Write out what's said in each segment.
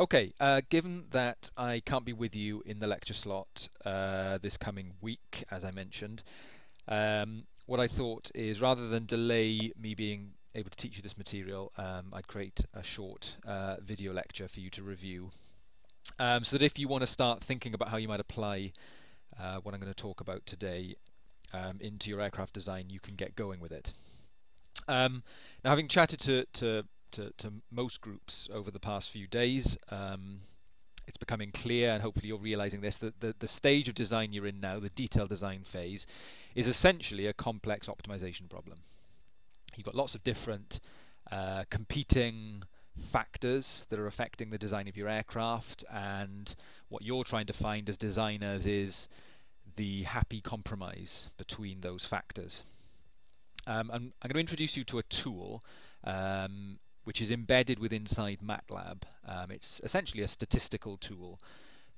Okay, uh, given that I can't be with you in the lecture slot uh, this coming week, as I mentioned, um, what I thought is rather than delay me being able to teach you this material, um, I'd create a short uh, video lecture for you to review. Um, so that if you want to start thinking about how you might apply uh, what I'm going to talk about today um, into your aircraft design, you can get going with it. Um, now, having chatted to, to to, to most groups over the past few days. Um, it's becoming clear, and hopefully you're realizing this, that the, the stage of design you're in now, the detailed design phase, is essentially a complex optimization problem. You've got lots of different uh, competing factors that are affecting the design of your aircraft, and what you're trying to find as designers is the happy compromise between those factors. Um, I'm, I'm, going to introduce you to a tool um, which is embedded with inside MATLAB. Um, it's essentially a statistical tool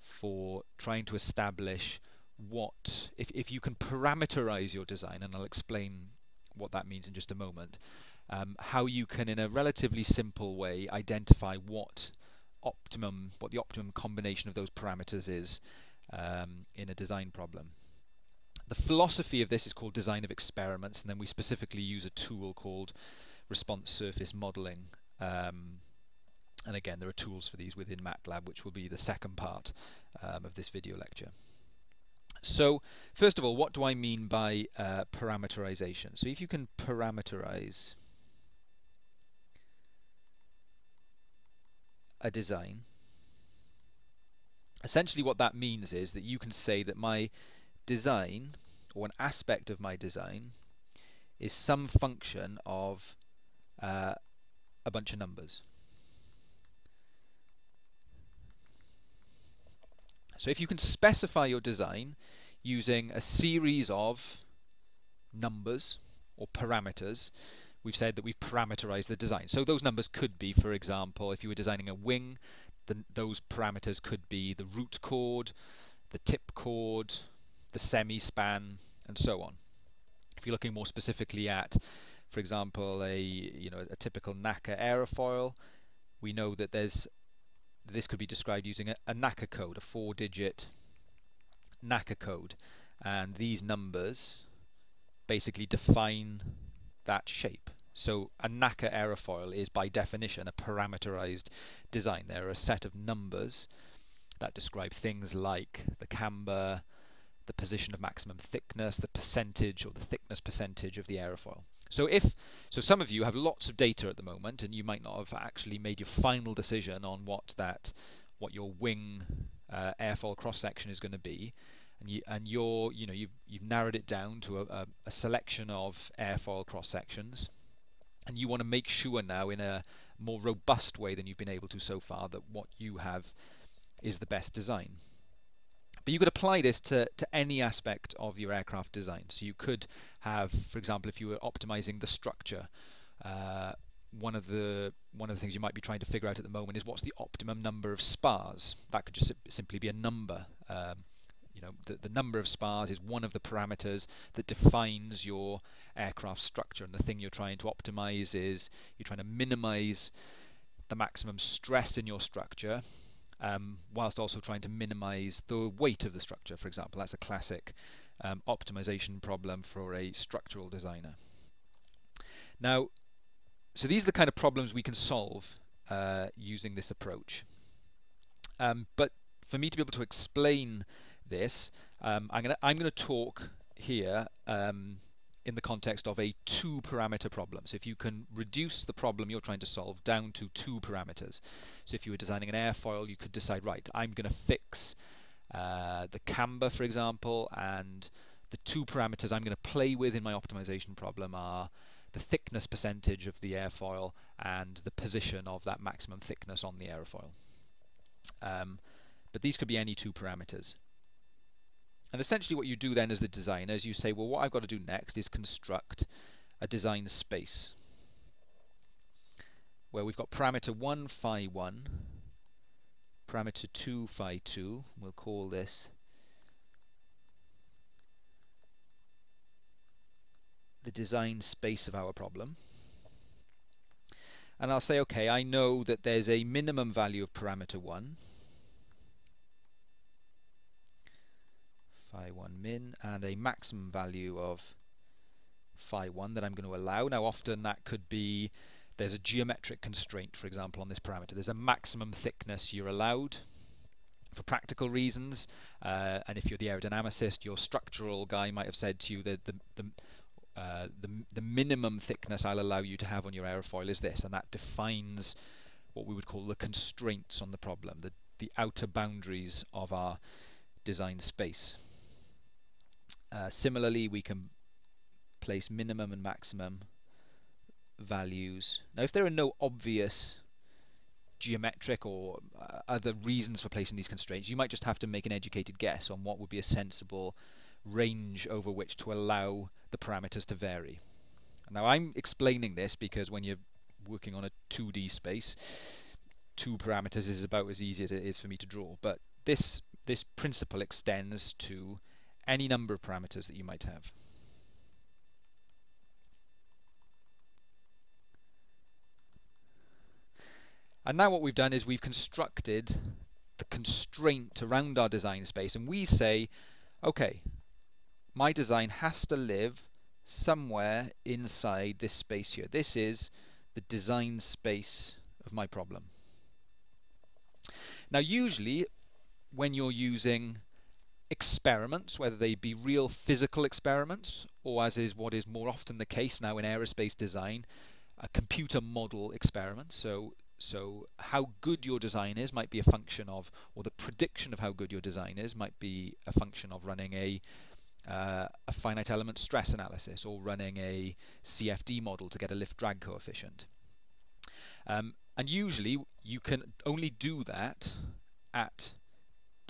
for trying to establish what, if, if you can parameterize your design, and I'll explain what that means in just a moment, um, how you can, in a relatively simple way, identify what optimum, what the optimum combination of those parameters is um, in a design problem. The philosophy of this is called design of experiments, and then we specifically use a tool called response surface modeling. Um, and again, there are tools for these within MATLAB, which will be the second part um, of this video lecture. So, first of all, what do I mean by uh, parameterization? So if you can parameterize a design, essentially what that means is that you can say that my design, or an aspect of my design, is some function of uh, a bunch of numbers. So if you can specify your design using a series of numbers or parameters, we've said that we've parameterized the design. So those numbers could be, for example, if you were designing a wing, then those parameters could be the root chord, the tip chord, the semi-span, and so on. If you're looking more specifically at for example, a you know a typical NACA aerofoil, we know that there's this could be described using a, a NACA code, a four-digit NACA code, and these numbers basically define that shape. So a NACA aerofoil is by definition a parameterized design. There are a set of numbers that describe things like the camber, the position of maximum thickness, the percentage or the thickness percentage of the aerofoil. So if so some of you have lots of data at the moment and you might not have actually made your final decision on what that what your wing uh, airfoil cross section is going to be and you and you're you know you've you've narrowed it down to a, a, a selection of airfoil cross sections and you want to make sure now in a more robust way than you've been able to so far that what you have is the best design. But you could apply this to, to any aspect of your aircraft design. So you could have, for example, if you were optimizing the structure, uh, one of the one of the things you might be trying to figure out at the moment is what's the optimum number of spars. That could just simply be a number. Um, you know, the, the number of spars is one of the parameters that defines your aircraft structure, and the thing you're trying to optimize is you're trying to minimize the maximum stress in your structure um, whilst also trying to minimize the weight of the structure, for example. That's a classic um, optimization problem for a structural designer. Now, so these are the kind of problems we can solve uh, using this approach. Um, but for me to be able to explain this, um, I'm going to talk here um, in the context of a two parameter problem. So if you can reduce the problem you're trying to solve down to two parameters. So if you were designing an airfoil, you could decide, right, I'm going to fix uh, the camber, for example, and the two parameters I'm going to play with in my optimization problem are the thickness percentage of the airfoil and the position of that maximum thickness on the airfoil. Um, but these could be any two parameters. And essentially what you do then as the designer is you say, well, what I've got to do next is construct a design space where we've got parameter 1, phi 1, parameter 2, phi 2. We'll call this the design space of our problem. and I'll say, okay, I know that there's a minimum value of parameter 1, phi1 min, and a maximum value of phi1 that I'm going to allow. Now often that could be, there's a geometric constraint, for example, on this parameter. There's a maximum thickness you're allowed for practical reasons, uh, and if you're the aerodynamicist, your structural guy might have said to you that the, the uh, the, the minimum thickness I'll allow you to have on your aerofoil is this, and that defines what we would call the constraints on the problem, the, the outer boundaries of our design space. Uh, similarly, we can place minimum and maximum values. Now, if there are no obvious geometric or uh, other reasons for placing these constraints, you might just have to make an educated guess on what would be a sensible range over which to allow the parameters to vary. Now I'm explaining this because when you're working on a 2D space, two parameters is about as easy as it is for me to draw. But this this principle extends to any number of parameters that you might have. And now what we've done is we've constructed the constraint around our design space and we say, okay, my design has to live somewhere inside this space here. This is the design space of my problem. Now usually when you're using experiments, whether they be real physical experiments or as is what is more often the case now in aerospace design, a computer model experiment. So so how good your design is might be a function of, or the prediction of how good your design is might be a function of running a uh, a finite element stress analysis or running a CFD model to get a lift drag coefficient. Um, and usually you can only do that at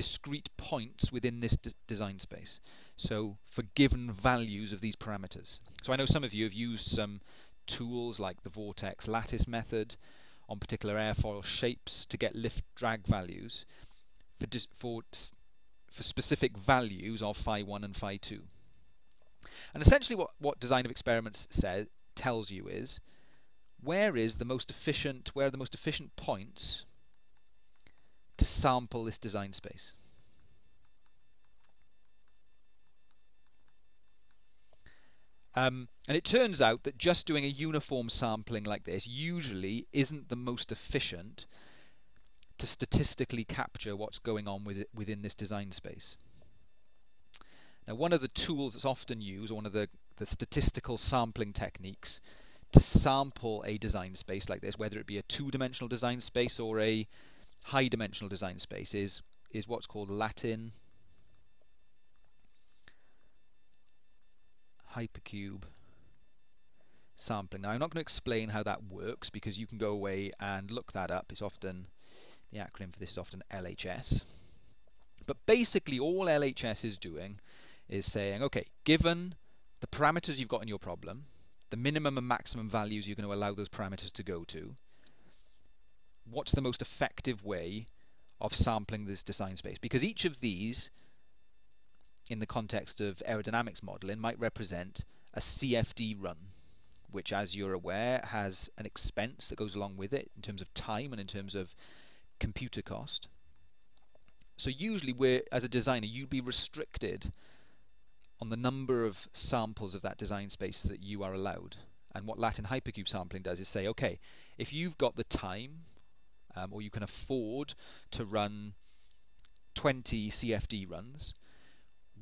discrete points within this design space. So for given values of these parameters. So I know some of you have used some tools like the Vortex lattice method on particular airfoil shapes to get lift drag values for, for for specific values of phi 1 and phi 2. And essentially what, what design of experiments says tells you is where is the most efficient where are the most efficient points to sample this design space. Um, and it turns out that just doing a uniform sampling like this usually isn't the most efficient to statistically capture what's going on with it within this design space. Now one of the tools that's often used, or one of the, the statistical sampling techniques to sample a design space like this, whether it be a two-dimensional design space or a high-dimensional design space, is, is what's called Latin hypercube sampling. Now I'm not going to explain how that works because you can go away and look that up. It's often the acronym for this is often LHS. But basically all LHS is doing is saying, okay, given the parameters you've got in your problem, the minimum and maximum values you're going to allow those parameters to go to, what's the most effective way of sampling this design space? Because each of these, in the context of aerodynamics modeling, might represent a CFD run, which, as you're aware, has an expense that goes along with it in terms of time and in terms of computer cost. So usually we're, as a designer, you'd be restricted on the number of samples of that design space that you are allowed. And what Latin hypercube sampling does is say, okay, if you've got the time, um, or you can afford to run 20 CFD runs,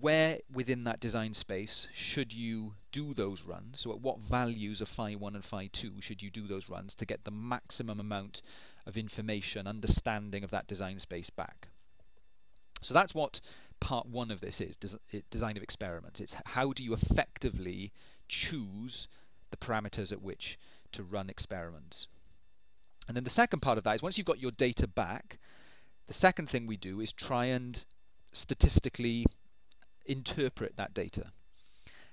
where within that design space should you do those runs? So at what values of phi 1 and phi 2 should you do those runs to get the maximum amount of information, understanding of that design space back. So that's what part one of this is, des design of experiments. It's how do you effectively choose the parameters at which to run experiments. And then the second part of that is once you've got your data back, the second thing we do is try and statistically interpret that data.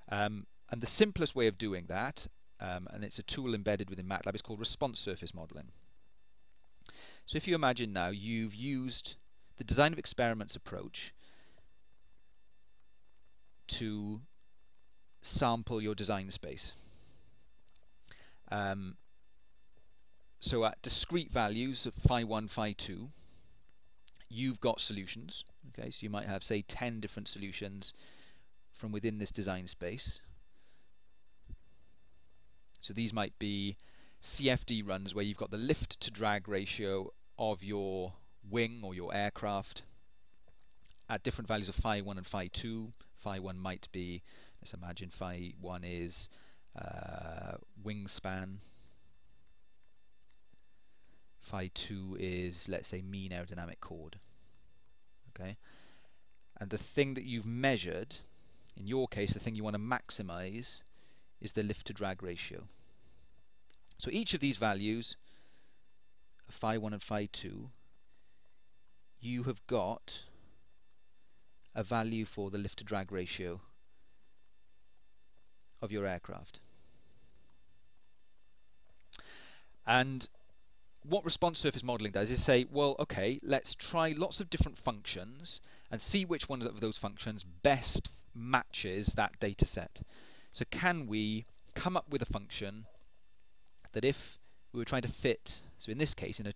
Um, and the simplest way of doing that, um, and it's a tool embedded within MATLAB, is called response surface modeling. So if you imagine now you've used the design of experiments approach to sample your design space. Um, so at discrete values of phi 1, phi 2, you've got solutions. Okay, so you might have, say, 10 different solutions from within this design space. So these might be CFD runs where you've got the lift to drag ratio of your wing or your aircraft at different values of phi 1 and phi 2. Phi 1 might be, let's imagine phi 1 is uh, wingspan. Phi 2 is, let's say, mean aerodynamic chord. Okay, And the thing that you've measured, in your case, the thing you want to maximize is the lift to drag ratio. So each of these values, phi 1 and phi 2, you have got a value for the lift to drag ratio of your aircraft. And what response surface modeling does is say, well, okay, let's try lots of different functions and see which one of those functions best matches that data set. So can we come up with a function that if we were trying to fit, so in this case, in a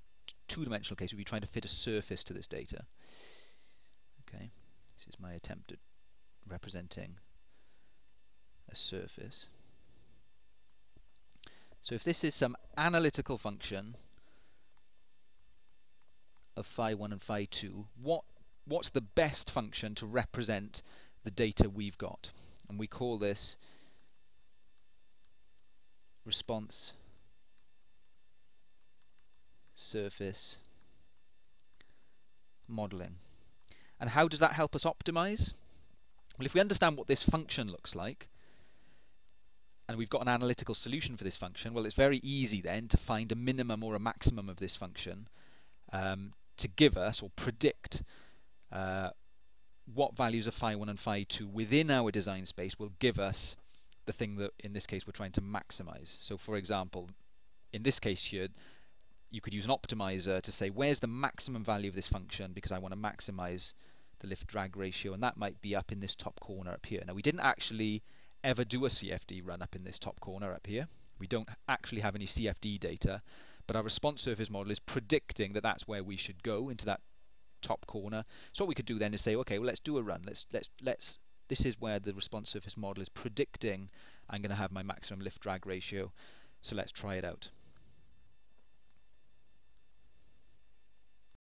two-dimensional case, we'd be trying to fit a surface to this data. Okay, this is my attempt at representing a surface. So if this is some analytical function of phi 1 and phi 2, what what's the best function to represent the data we've got? And we call this response surface modeling. And how does that help us optimize? Well, if we understand what this function looks like, and we've got an analytical solution for this function, well, it's very easy then to find a minimum or a maximum of this function um, to give us or predict uh, what values of phi 1 and phi 2 within our design space will give us the thing that in this case we're trying to maximize. So for example, in this case here, you could use an optimizer to say where's the maximum value of this function because I want to maximize the lift drag ratio and that might be up in this top corner up here. Now we didn't actually ever do a CFD run up in this top corner up here. We don't actually have any CFD data but our response surface model is predicting that that's where we should go into that top corner. So what we could do then is say okay well let's do a run. Let's let's let's this is where the response surface model is predicting I'm going to have my maximum lift drag ratio so let's try it out.